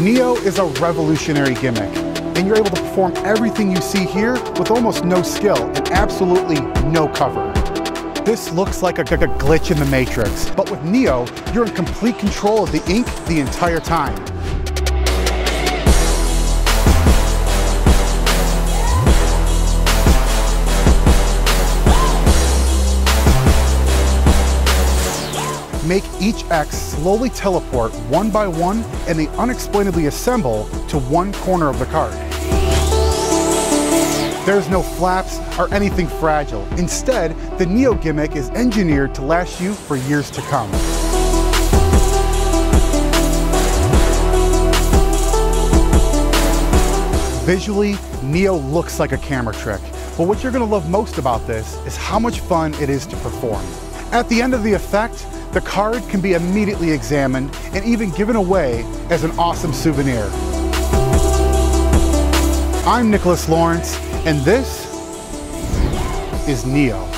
Neo is a revolutionary gimmick, and you're able to perform everything you see here with almost no skill and absolutely no cover. This looks like a, a, glitch in the Matrix, but with Neo, you're in complete control of the ink the entire time. Make each X slowly teleport one by one and they unexplainably assemble to one corner of the card. There's no flaps or anything fragile. Instead, the Neo gimmick is engineered to last you for years to come. Visually, Neo looks like a camera trick, but what you're gonna love most about this is how much fun it is to perform. At the end of the effect, the card can be immediately examined and even given away as an awesome souvenir. I'm Nicholas Lawrence, and this is Neo.